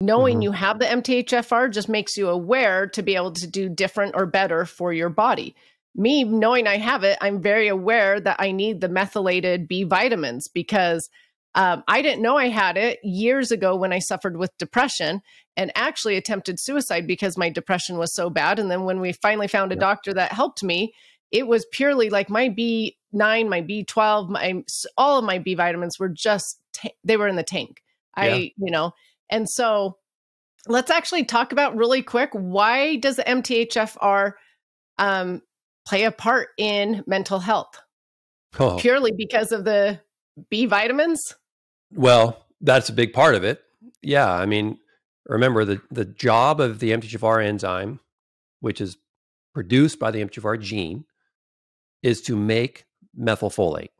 Knowing mm-hmm. you have the MTHFR just makes you aware to be able to do different or better for your body. Me knowing I have it, I'm very aware that I need the methylated B vitamins because um, I didn't know I had it years ago when I suffered with depression and actually attempted suicide because my depression was so bad. And then when we finally found a doctor that helped me, it was purely like my B9, my B12, my all of my B vitamins were just they were in the tank. I, yeah. you know, and so let's actually talk about really quick why does the MTHFR um, play a part in mental health? Oh. Purely because of the B vitamins? Well, that's a big part of it. Yeah, I mean, remember the the job of the MTHFR enzyme, which is produced by the MTHFR gene, is to make methylfolate.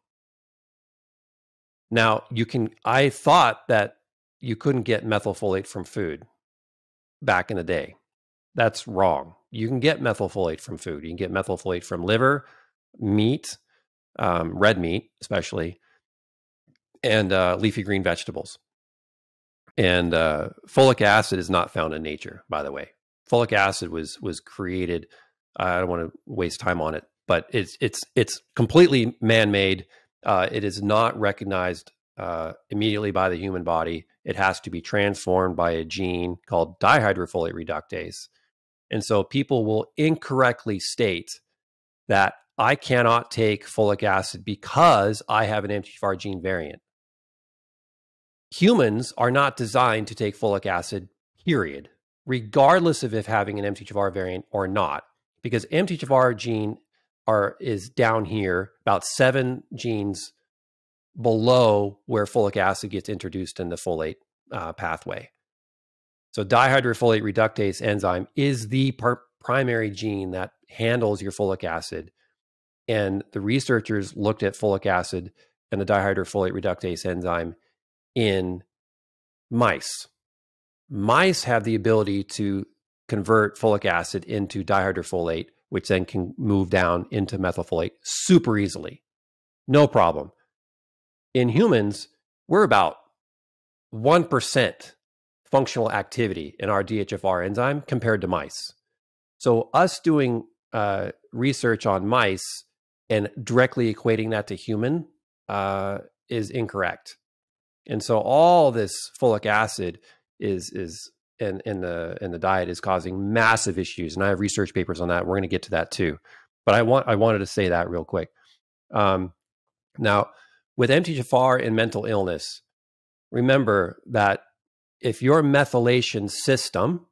Now, you can I thought that you couldn't get methylfolate from food back in the day. That's wrong. You can get methylfolate from food. You can get methylfolate from liver, meat, um, red meat, especially, and uh, leafy green vegetables. And uh, folic acid is not found in nature, by the way. Folic acid was was created. I don't want to waste time on it, but it's it's it's completely man made. Uh, it is not recognized uh, immediately by the human body. It has to be transformed by a gene called dihydrofolate reductase. And so people will incorrectly state that I cannot take folic acid because I have an MTHFR gene variant. Humans are not designed to take folic acid, period, regardless of if having an MTHFR variant or not, because MTHFR gene are is down here about seven genes below where folic acid gets introduced in the folate uh, pathway. So dihydrofolate reductase enzyme is the primary gene that handles your folic acid. And the researchers looked at folic acid and the dihydrofolate reductase enzyme in mice. Mice have the ability to convert folic acid into dihydrofolate, which then can move down into methylfolate super easily. No problem. In humans, we're about 1% functional activity in our DHFR enzyme compared to mice. So, us doing uh, research on mice and directly equating that to human uh, is incorrect. And so all this folic acid is is in, in the in the diet is causing massive issues. And I have research papers on that. We're going to get to that too. But I want I wanted to say that real quick. Um, now, with MTHFR and mental illness, remember that if your methylation system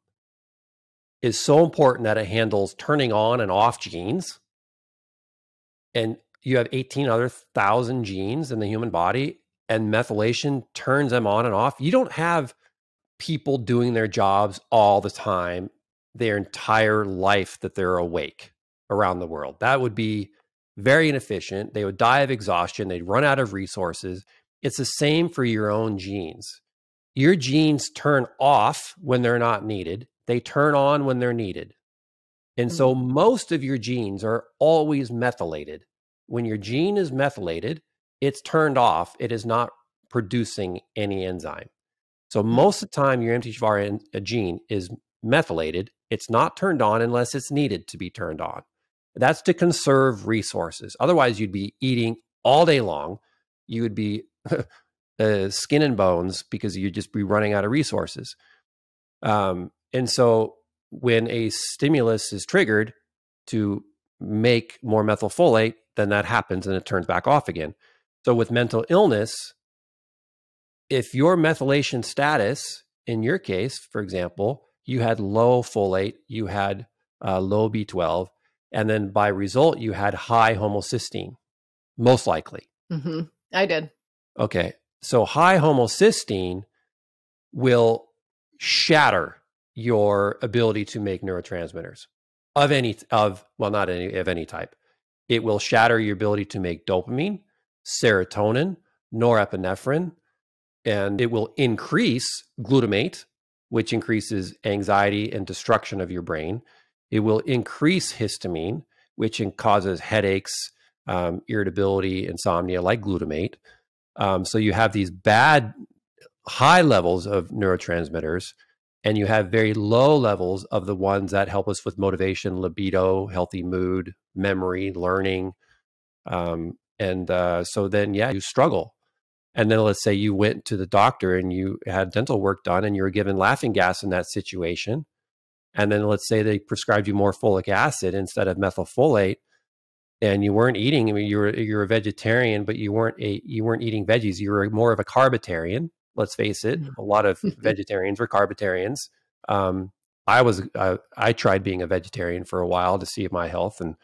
is so important that it handles turning on and off genes, and you have 18 other thousand genes in the human body, and methylation turns them on and off. You don't have people doing their jobs all the time, their entire life that they're awake around the world. That would be very inefficient. They would die of exhaustion, they'd run out of resources. It's the same for your own genes. Your genes turn off when they're not needed, they turn on when they're needed. And so mm-hmm. most of your genes are always methylated. When your gene is methylated, it's turned off. It is not producing any enzyme. So hmm. most of the time, your MTHFR gene is methylated. It's not turned on unless it's needed to be turned on. That's to conserve resources. Otherwise, you'd be eating all day long. You would be uh, skin and bones because you'd just be running out of resources. Um, and so, when a stimulus is triggered to make more methylfolate, then that happens and it turns back off again. So with mental illness, if your methylation status, in your case, for example, you had low folate, you had uh, low B12, and then by result, you had high homocysteine, most likely. Mm-hmm. I did. Okay. So high homocysteine will shatter your ability to make neurotransmitters of any of well not any of any type it will shatter your ability to make dopamine serotonin, norepinephrine, and it will increase glutamate, which increases anxiety and destruction of your brain. It will increase histamine, which causes headaches, um, irritability, insomnia, like glutamate. Um, so you have these bad high levels of neurotransmitters and you have very low levels of the ones that help us with motivation, libido, healthy mood, memory, learning. Um, and uh, so then, yeah, you struggle. And then let's say you went to the doctor and you had dental work done and you were given laughing gas in that situation. And then let's say they prescribed you more folic acid instead of methylfolate and you weren't eating. I mean, you were you're a vegetarian, but you weren't a you weren't eating veggies. You were more of a carbitarian. Let's face it. Mm. A lot of vegetarians were carbitarians. Um, I was uh, I tried being a vegetarian for a while to see if my health, and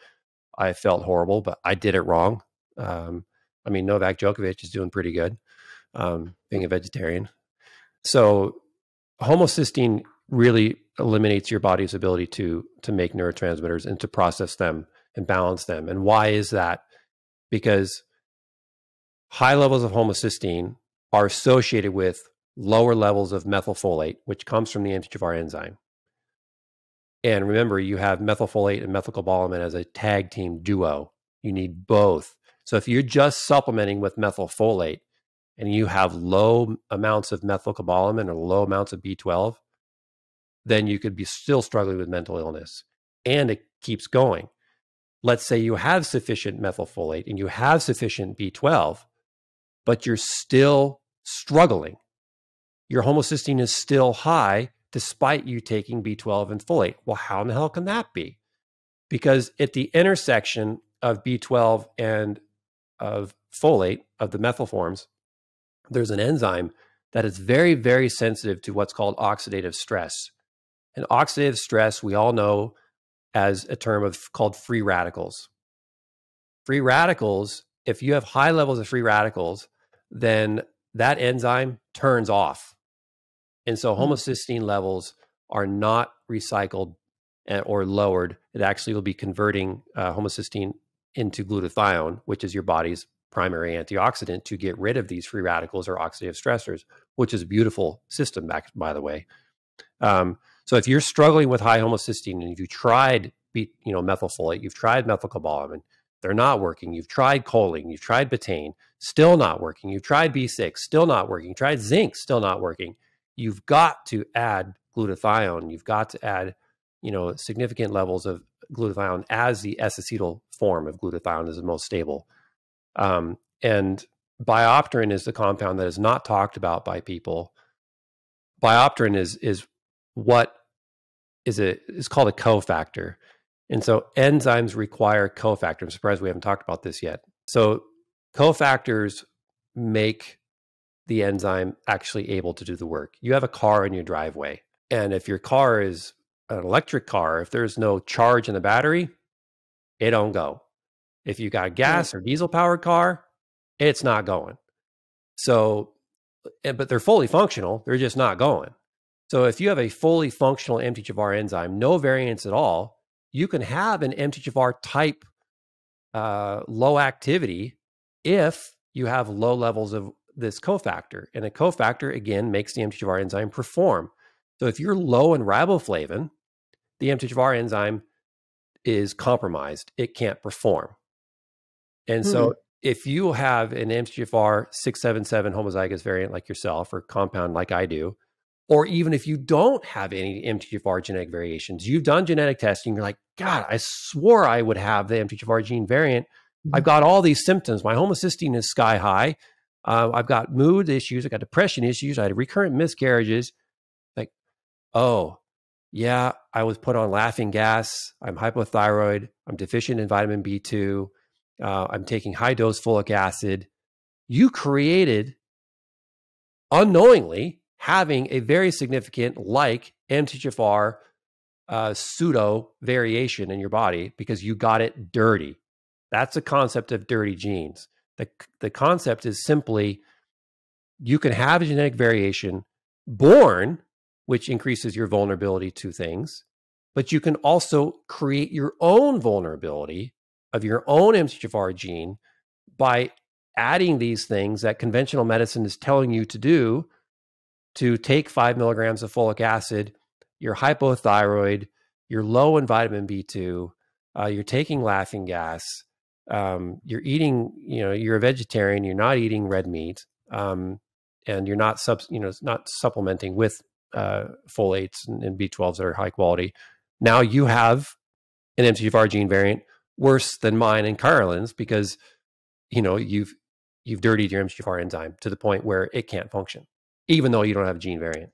I felt horrible, but I did it wrong. Um, I mean, Novak Djokovic is doing pretty good um, being a vegetarian. So, homocysteine really eliminates your body's ability to to make neurotransmitters and to process them and balance them. And why is that? Because high levels of homocysteine are associated with lower levels of methylfolate, which comes from the enzyme. And remember, you have methylfolate and methylcobalamin as a tag team duo. You need both. So if you're just supplementing with methylfolate and you have low amounts of methylcobalamin or low amounts of B12, then you could be still struggling with mental illness. And it keeps going let's say you have sufficient methylfolate and you have sufficient B12, but you're still struggling. Your homocysteine is still high despite you taking B12 and folate. Well, how in the hell can that be? Because at the intersection of B12 and of folate, of the methyl forms, there's an enzyme that is very, very sensitive to what's called oxidative stress. And oxidative stress, we all know, as a term of called free radicals. Free radicals, if you have high levels of free radicals, then that enzyme turns off. And so hmm. homocysteine levels are not recycled or lowered. It actually will be converting uh, homocysteine into glutathione, which is your body's primary antioxidant to get rid of these free radicals or oxidative stressors, which is a beautiful system, back by the way. Um, so if you're struggling with high homocysteine and if you tried, you know, methylfolate, you've tried methylcobalamin, they're not working. You've tried choline, you've tried betaine, still not working. You've tried B6, still not working. You tried zinc, still not working. You've got to add glutathione. You've got to add, you know, significant levels of glutathione as the S-acetyl form of glutathione is the most stable. Um, and biopterin is the compound that is not talked about by people. Biopterin is is what is a is called a cofactor. And so enzymes require cofactors. I'm surprised we haven't talked about this yet. So cofactors make the enzyme actually able to do the work. You have a car in your driveway, and if your car is an electric car, if there's no charge in the battery, it don't go. If you got a gas or diesel powered car, it's not going. So, eh, but they're fully functional, they're just not going. So if you have a fully functional MTHFR enzyme, no variants at all, you can have an MTHFR type uh, low activity if you have low levels of this cofactor. And a cofactor, again, makes the MTHFR enzyme perform. So if you're low in riboflavin, the MTHFR enzyme is compromised. It can't perform. And mm-hmm. so if you have an MTHFR 677 homozygous variant like yourself or compound like I do, or even if you don't have any MTHFR genetic variations, you've done genetic testing, you're like, God, I swore I would have the MTHFR gene variant. Mm-hmm. I've got all these symptoms. My homocysteine is sky high. Uh, I've got mood issues. I've got depression issues. I had recurrent miscarriages. Like, oh, yeah, I was put on laughing gas. I'm hypothyroid. I'm deficient in vitamin B2. Uh, I'm taking high dose folic acid. You created unknowingly having a very significant, like MTHFR uh, pseudo variation in your body because you got it dirty. That's the concept of dirty genes. The, the concept is simply you can have a genetic variation born, which increases your vulnerability to things, but you can also create your own vulnerability of your own MTHFR gene by adding these things that conventional medicine is telling you to do to take five milligrams of folic acid, you're hypothyroid, you're low in vitamin B2, uh, you're taking laughing gas, um, you're eating, you know, you're a vegetarian, you're not eating red meat, um, and you're not sub, you know, not supplementing with uh, folates and, and B12s that are high quality. Now you have an MTHFR gene variant worse than mine and Karalynne's because you know you've you've dirtied your MTHFR enzyme to the point where it can't function, even though you don't have a gene variant.